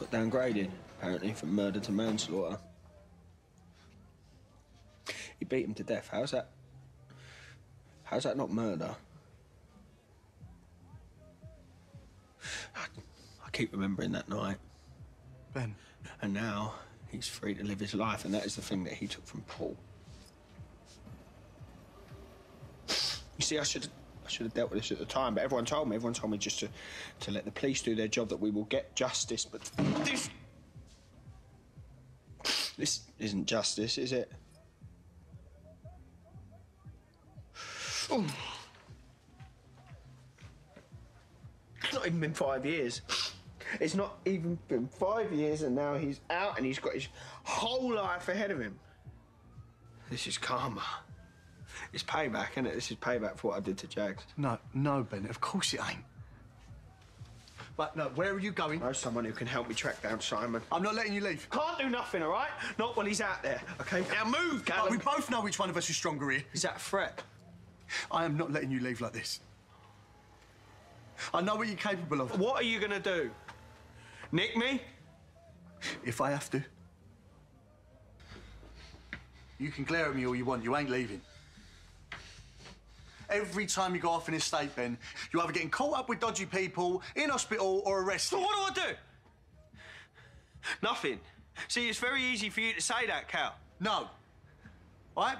Got downgraded, apparently, from murder to manslaughter. He beat him to death. How's that? How's that not murder? I, I keep remembering that night. Ben. And now he's free to live his life, and that is the thing that he took from Paul. You see, I should should have dealt with this at the time, but everyone told me, everyone told me just to, to let the police do their job, that we will get justice. But this this isn't justice, is it? It's not even been five years. It's not even been five years, and now he's out and he's got his whole life ahead of him. This is karma. It's payback, isn't it? This is payback for what I did to Jags. No, no, Ben, of course it ain't. But no, where are you going? I know someone who can help me track down Simon. I'm not letting you leave. Can't do nothing, all right? Not when he's out there, okay? Now move, But Callum. we both know which one of us is stronger here. Is that a threat? I am not letting you leave like this. I know what you're capable of. What are you gonna do? Nick me? If I have to. You can glare at me all you want, you ain't leaving. Every time you go off in a state, Ben, you're either getting caught up with dodgy people, in hospital, or arrested. So what do I do? Nothing. See, it's very easy for you to say that, Cal. No. I...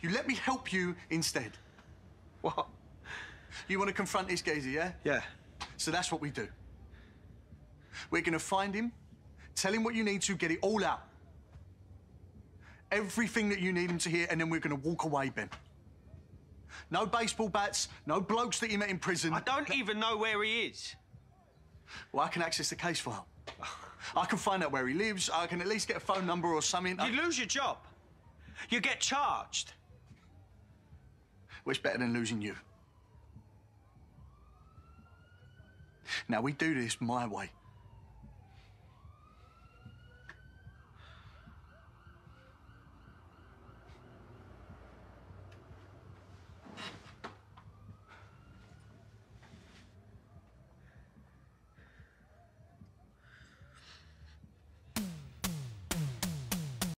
You let me help you instead. What? You want to confront this geezer, yeah? Yeah. So that's what we do. We're going to find him, tell him what you need to, get it all out. Everything that you need him to hear, and then we're going to walk away, Ben. No baseball bats, no blokes that you met in prison. I don't even know where he is. Well, I can access the case file. I can find out where he lives. I can at least get a phone number or something. You lose your job. You get charged. Well, it's better than losing you. Now, we do this my way.